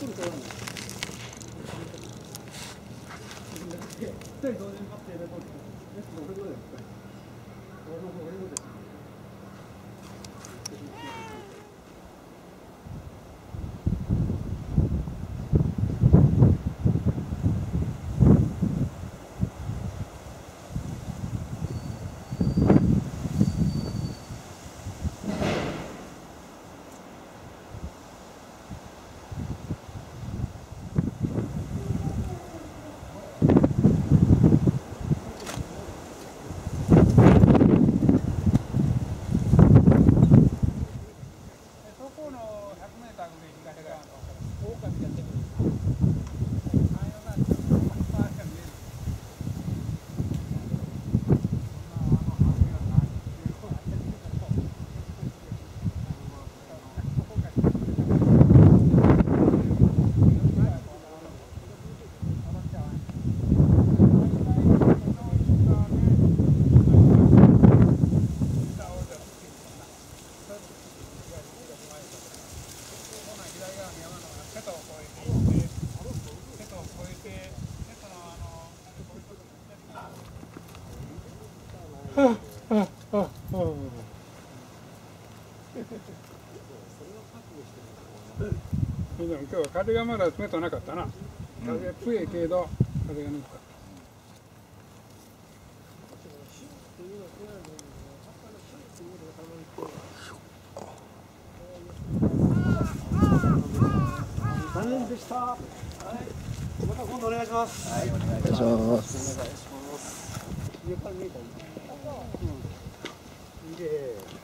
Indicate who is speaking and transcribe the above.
Speaker 1: 俺の俺のです。Gracias. えて、えて、あの、今日は風がまだ冷たなかったな。風が強いけど、風が抜くか。っ
Speaker 2: 残念でした。はい。また今度お願いします。はい、お願い
Speaker 3: お願いします。
Speaker 2: 上から見えたり。うん。で。